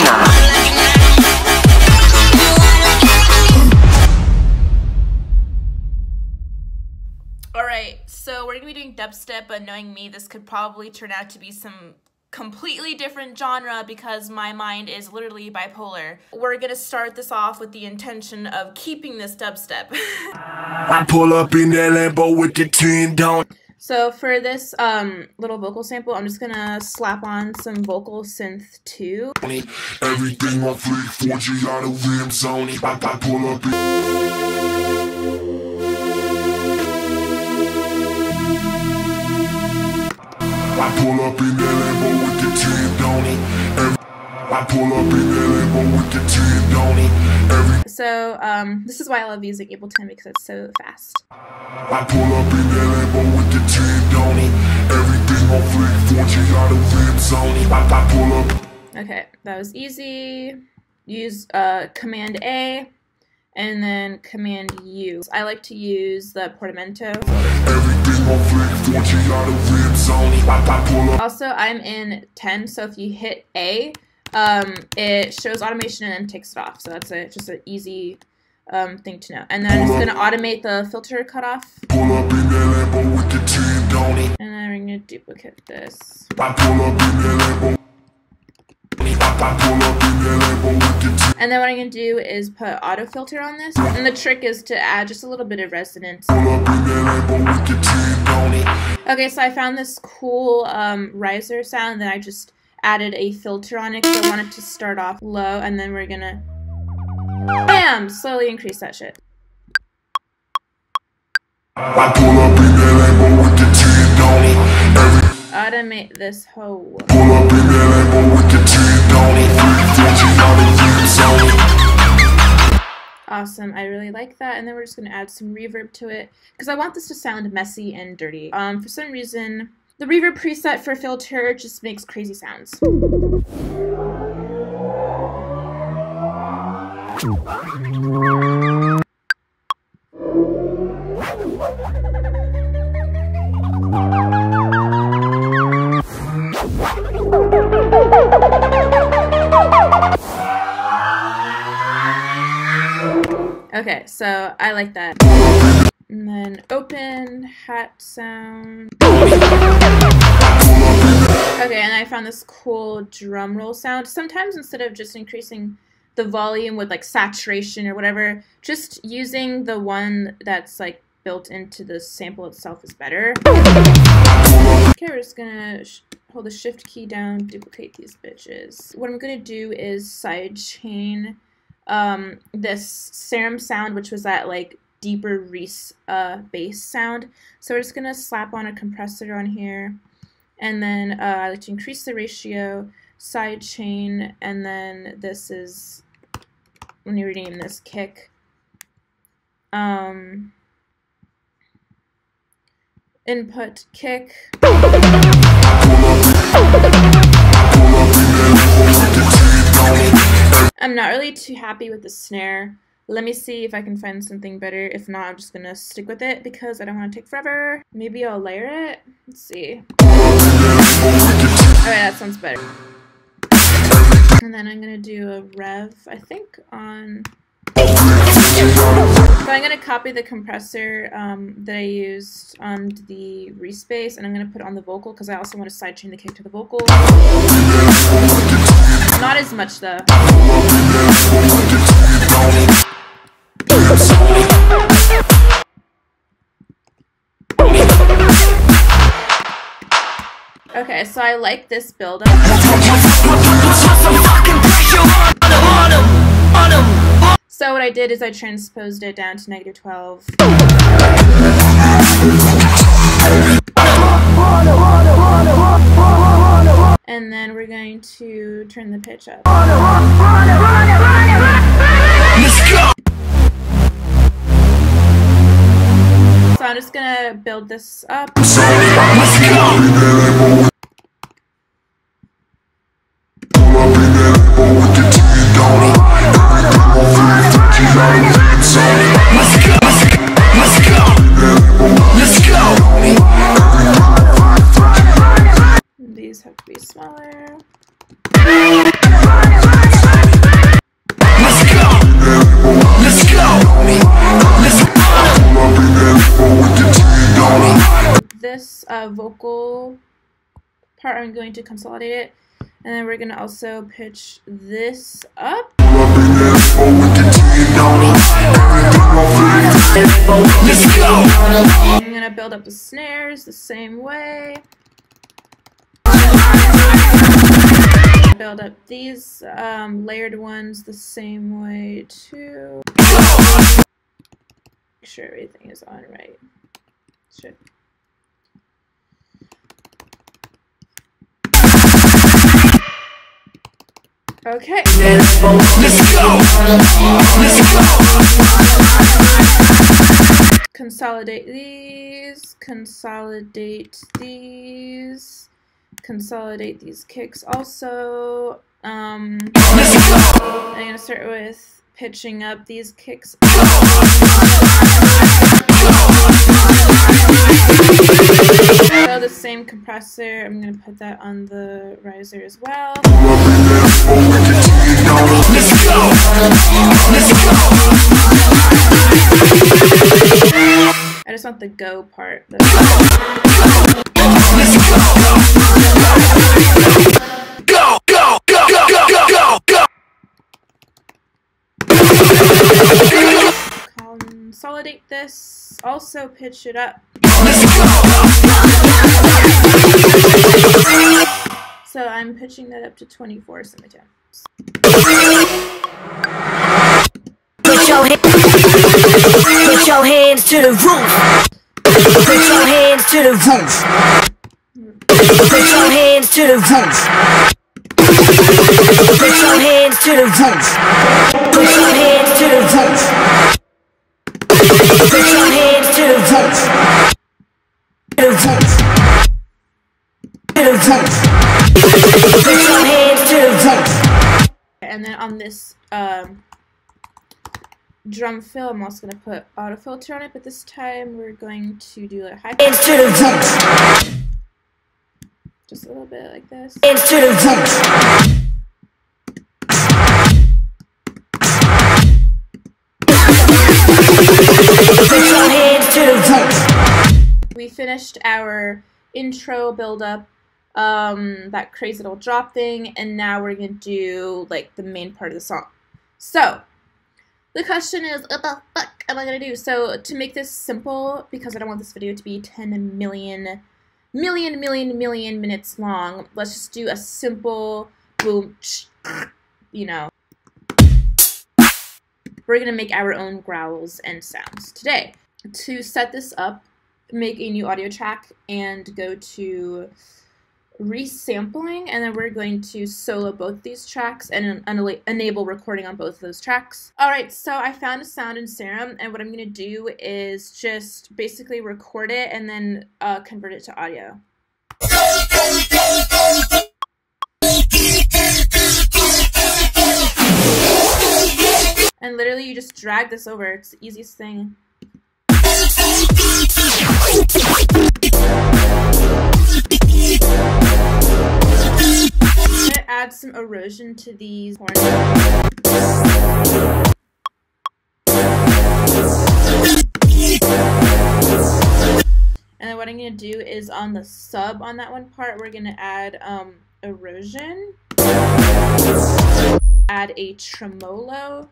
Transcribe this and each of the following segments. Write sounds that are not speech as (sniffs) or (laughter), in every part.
singer. Alright, so we're gonna be doing dubstep, but knowing me, this could probably turn out to be some completely different genre because my mind is literally bipolar. We're gonna start this off with the intention of keeping this dubstep. (laughs) I pull up in that Lambo with the tin down. So for this um, little vocal sample, I'm just gonna slap on some vocal synth too. Everything on fleek, 4G out of rims on it. I, I pull up in. I pull up in that Lambo with the tin it. Every, I pull up in that Lambo with the tin it. Every, So um, this is why I love using Ableton because it's so fast. I pull up in that Lambo with Okay, that was easy. Use uh, Command A and then Command U. I like to use the portamento. Everything on fleek, 4G out of rims on it. I, I pull up. Also, I'm in 10, so if you hit A, um, it shows automation and then takes it off. So that's a, just an easy um, thing to know. And then I'm just going to automate the filter cutoff. And then we're going to duplicate this. I pull up in that Lambo. I, I pull up in that Lambo with the tin. And then what I'm going to do is put auto filter on this. And the trick is to add just a little bit of resonance. Pull up in that Lambo with the tin down it. Okay, so I found this cool um, riser sound that I just added a filter on it because I wanted to start off low and then we're gonna BAM! Slowly increase that shit. Automate this whole. pull up in that Lambo with the tin down it. Fleek, 4G out of rims on it. Awesome, I really like that. And then we're just gonna add some reverb to it because I want this to sound messy and dirty. Um, for some reason, the reverb preset for filter just makes crazy sounds. (laughs) Okay, so I like that. And then open hat sound. Okay, and I found this cool drum roll sound. Sometimes instead of just increasing the volume with like saturation or whatever, just using the one that's like built into the sample itself is better. Okay, we're just gonna hold the shift key down, duplicate these bitches. What I'm gonna do is sidechain um, this serum sound, which was that like deeper Reese uh, bass sound. So we're just gonna slap on a compressor on here, and then uh, I like to increase the ratio, side chain, and then this is when you rename this kick. Um, input kick. I'm not really too happy with the snare. Let me see if I can find something better. If not, I'm just gonna stick with it because I don't want to take forever. Maybe I'll layer it. Let's see. Alright, that sounds better. And then I'm gonna do a rev, I think, on. So I'm gonna copy the compressor um, that I used on the Reese bass, and I'm gonna put it on the vocal because I also want to sidechain the kick to the vocal. Not as much though. Okay, so I like this build. So what I did is I transposed it down to negative 12. And then we're going to turn the pitch up. So I'm just gonna build this up. These have to be smaller. This uh, vocal part, I'm going to consolidate it. And then we're going to also pitch this up. I'm going to build up the snares the same way. Build up these um, layered ones the same way too. Make sure everything is on right. Should. Okay. Let's go. Let's go. Consolidate these. Consolidate these. Consolidate these kicks also. Um, I'm gonna start with pitching up these kicks. Compressor, I'm gonna put that on the riser as well. I just want the go part. Consolidate this, also pitch it up. So I'm pitching that up to 24 semitones. Put your, put your hands to the roof. Put your hands to the roof. Put your hands to the roof. Put your hands to the roof. Put your hands And then on this um, drum fill, I'm also going to put auto filter on it, but this time we're going to do a high pass. to the roof. Just a little bit like this. Hands the roof. We finished our intro build up, um, that crazy little drop thing, and now we're gonna do like the main part of the song. So, the question is, what the fuck am I gonna do? So, to make this simple, because I don't want this video to be 10 million, million, million, million minutes long, let's just do a simple boom, (sniffs) you know. We're gonna make our own growls and sounds today. To set this up, make a new audio track and go to resampling and then we're going to solo both these tracks and en enable recording on both of those tracks. Alright, so I found a sound in Serum and what I'm going to do is just basically record it and then uh, convert it to audio. And literally you just drag this over, it's the easiest thing. Add some erosion to these horns. And then what I'm going to do is on the sub on that one part, we're going to add um, erosion, add a tremolo,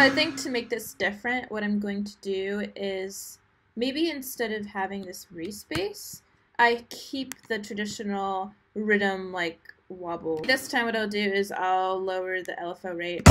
So I think to make this different, what I'm going to do is maybe instead of having this Reese bass, I keep the traditional riddim like wobble. This time what I'll do is I'll lower the LFO rate.